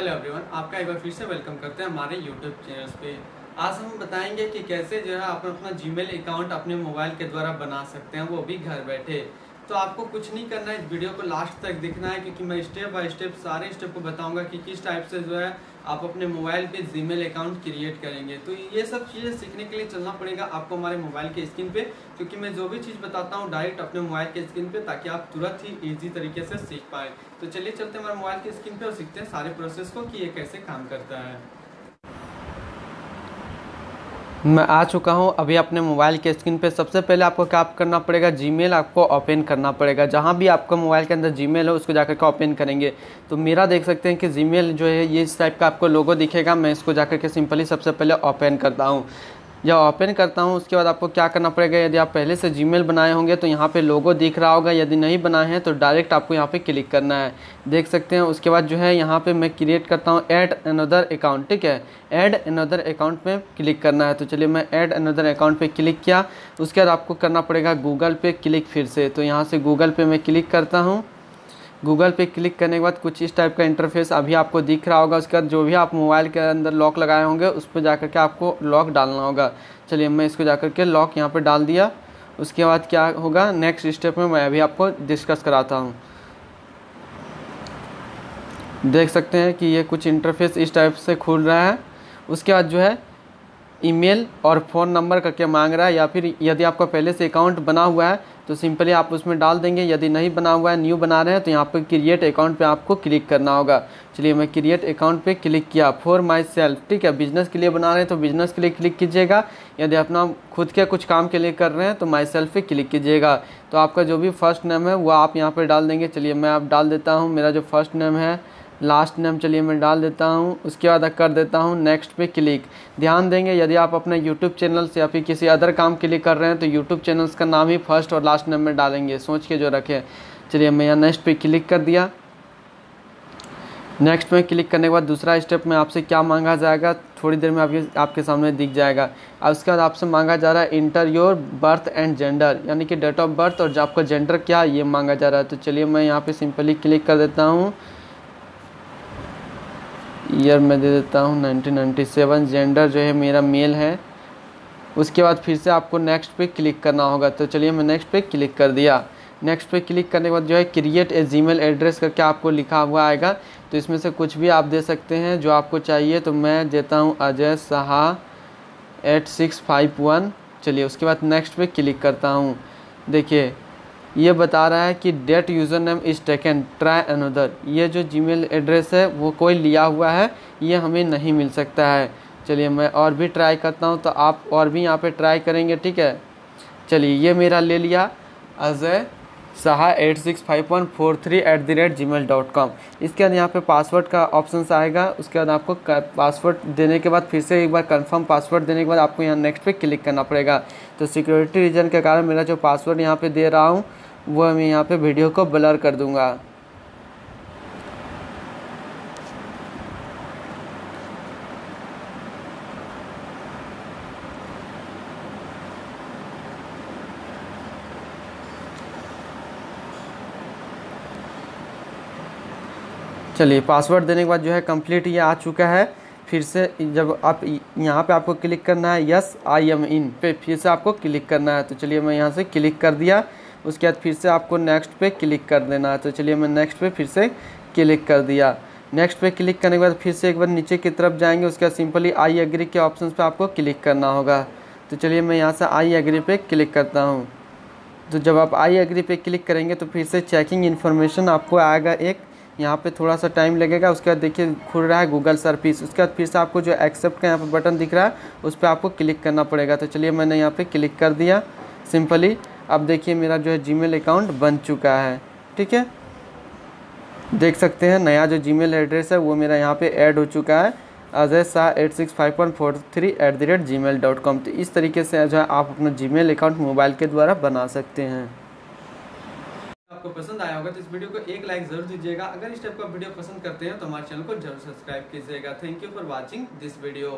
Hello everyone आपका एक बार फिर से वेलकम करते हैं हमारे यूट्यूब चैनल पे। आज हम बताएँगे कि कैसे जो है आप अपना जीमेल अकाउंट अपने मोबाइल के द्वारा बना सकते हैं, वो भी घर बैठे। तो आपको कुछ नहीं करना है। इस वीडियो को लास्ट तक देखना है, क्योंकि मैं स्टेप बाय स्टेप सारे स्टेप को बताऊँगा कि किस टाइप से जो है आप अपने मोबाइल पे जीमेल अकाउंट क्रिएट करेंगे। तो ये सब चीज़ें सीखने के लिए चलना पड़ेगा आपको हमारे मोबाइल के स्क्रीन पे, क्योंकि मैं जो भी चीज़ बताता हूँ डायरेक्ट अपने मोबाइल के स्क्रीन पे, ताकि आप तुरंत ही ईजी तरीके से सीख पाए। तो चलिए चलते हैं हमारे मोबाइल के स्क्रीन पे और सीखते हैं सारे प्रोसेस को कि ये कैसे काम करता है। मैं आ चुका हूँ। अभी अपने मोबाइल के स्क्रीन पे सबसे पहले आपको क्या करना पड़ेगा? जीमेल आपको ओपन करना पड़ेगा। जहाँ भी आपका मोबाइल के अंदर जीमेल हो, उसको जाकर के ओपन करेंगे। तो मेरा देख सकते हैं कि जीमेल जो है, ये इस टाइप का आपको लोगो दिखेगा। मैं इसको जाकर के सिंपली सबसे पहले ओपन करता हूँ। जब ओपन करता हूँ, उसके बाद आपको क्या करना पड़ेगा? यदि आप पहले से जीमेल बनाए होंगे तो यहाँ पे लोगो दिख रहा होगा। यदि नहीं बनाए हैं तो डायरेक्ट आपको यहाँ पे क्लिक करना है। देख सकते हैं, उसके बाद जो है, यहाँ पे मैं क्रिएट करता हूँ ऐड अनदर अकाउंट ठीक है? ऐड अनदर अकाउंट में क्लिक करना है। तो चलिए, मैं ऐड अनदर अकाउंट पर क्लिक किया। उसके बाद आपको करना पड़ेगा गूगल पे क्लिक फिर से। तो यहाँ से गूगल पे मैं क्लिक करता हूँ। गूगल पे क्लिक करने के बाद कुछ इस टाइप का इंटरफेस अभी आपको दिख रहा होगा। उसके बाद जो भी आप मोबाइल के अंदर लॉक लगाए होंगे, उस पर जाकर के आपको लॉक डालना होगा। चलिए, मैं इसको जाकर के लॉक यहाँ पर डाल दिया। उसके बाद क्या होगा, नेक्स्ट स्टेप में मैं अभी आपको डिस्कस कराता हूँ। देख सकते हैं कि ये कुछ इंटरफेस इस टाइप से खुल रहा है। उसके बाद जो है, ईमेल और फ़ोन नंबर करके मांग रहा है या फिर यदि आपका पहले से अकाउंट बना हुआ है तो सिंपली आप उसमें डाल देंगे, यदि नहीं बना हुआ है, न्यू बना रहे हैं तो यहाँ पर क्रिएट अकाउंट पे आपको क्लिक करना होगा। चलिए मैं क्रिएट अकाउंट पे क्लिक किया फॉर माई सेल्फ ठीक है? बिज़नेस के लिए बना रहे हैं तो बिज़नेस के लिए क्लिक कीजिएगा। यदि अपना खुद के कुछ काम के लिए कर रहे हैं तो माई सेल्फ पे क्लिक कीजिएगा। तो आपका जो भी फ़र्स्ट नेम है, वो आप यहाँ पर डाल देंगे। चलिए मैं आप डाल देता हूँ, मेरा जो फ़र्स्ट नेम है लास्ट नेम चलिए मैं डाल देता हूँ, उसके बाद कर देता हूँ नेक्स्ट पे क्लिक ध्यान देंगे, यदि आप अपने यूट्यूब चैनल से या फिर किसी अदर काम के लिए कर रहे हैं तो यूट्यूब चैनल्स का नाम ही फ़र्स्ट और लास्ट नेम में डालेंगे, सोच के जो रखें। चलिए, मैं यहाँ नेक्स्ट पे क्लिक कर दिया। नेक्स्ट में क्लिक करने के बाद दूसरा स्टेप में आपसे क्या मांगा जाएगा, थोड़ी देर में आपके आपके सामने दिख जाएगा। और उसके बाद आपसे मांगा जा रहा है enter your birth and gender यानी कि डेट ऑफ़ बर्थ और जो आपका जेंडर क्या ये मांगा जा रहा है। तो चलिए, मैं यहाँ पे सिंपली क्लिक कर देता हूँ। ईयर मैं दे देता हूँ 1997 जेंडर जो है मेरा मेल है। उसके बाद फिर से आपको नेक्स्ट पे क्लिक करना होगा। तो चलिए मैं नेक्स्ट पे क्लिक कर दिया। नेक्स्ट पे क्लिक करने के बाद जो है क्रिएट ए जीमेल एड्रेस करके आपको लिखा हुआ आएगा। तो इसमें से कुछ भी आप दे सकते हैं, जो आपको चाहिए। तो मैं देता हूँ Ajay Saha eight six five one. चलिए उसके बाद नेक्स्ट पे क्लिक करता हूँ। देखिए ये बता रहा है कि date username is taken, try another. ये जो जीमेल एड्रेस है, वो कोई लिया हुआ है, ये हमें नहीं मिल सकता है। चलिए, मैं और भी ट्राई करता हूँ तो आप और भी यहाँ पे ट्राई करेंगे, ठीक है? चलिए, ये मेरा ले लिया। Ajay Saha eight six five one four three at the rate Gmail dot com इसके बाद यहाँ पे पासवर्ड का ऑप्शन आएगा, उसके बाद आपको पासवर्ड देने के बाद फिर से एक बार कंफर्म पासवर्ड देने के बाद आपको यहाँ नेक्स्ट पे क्लिक करना पड़ेगा। तो सिक्योरिटी रीजन के कारण मेरा जो पासवर्ड यहाँ पे दे रहा हूँ वो मैं यहाँ पे वीडियो को ब्लर कर दूँगा। चलिए पासवर्ड देने के बाद जो है कंप्लीट ये आ चुका है। फिर से जब आप यहाँ पे आपको क्लिक करना है यस आई एम इन पे फिर से आपको क्लिक करना है। तो चलिए, मैं यहाँ से क्लिक कर दिया। उसके बाद फिर से आपको नेक्स्ट पे क्लिक कर देना है। तो चलिए मैं नेक्स्ट पे फिर से क्लिक कर दिया। नेक्स्ट पे क्लिक करने के बाद फिर से एक बार नीचे की तरफ़ जाएँगे। उसके बाद सिंपली आई एग्री के ऑप्शन पे आपको क्लिक करना होगा। तो चलिए मैं यहाँ से आई एग्री पे क्लिक करता हूँ। तो जब आप आई एग्री पे क्लिक करेंगे तो फिर से चेकिंग इन्फॉर्मेशन आपको आएगा एक। यहाँ पे थोड़ा सा टाइम लगेगा। उसके बाद देखिए खुल रहा है गूगल सर्विस उसके बाद फिर से आपको जो एक्सेप्ट का यहाँ पर बटन दिख रहा है, उस पर आपको क्लिक करना पड़ेगा। तो चलिए मैंने यहाँ पे क्लिक कर दिया। सिंपली अब देखिए मेरा जो है जीमेल अकाउंट बन चुका है। ठीक है? देख सकते हैं, नया जो जीमेल एड्रेस है, वो मेरा यहाँ पे ऐड हो चुका है। Ajay Shah eight six five one four three at the rate Gmail dot com तो इस तरीके से जो है आप अपना जीमेल अकाउंट मोबाइल के द्वारा बना सकते हैं। आपको पसंद आया होगा तो इस वीडियो को एक लाइक ज़रूर दीजिएगा। अगर इस टाइप का वीडियो पसंद करते हैं तो हमारे चैनल को ज़रूर सब्सक्राइब कीजिएगा। Thank you for watching this video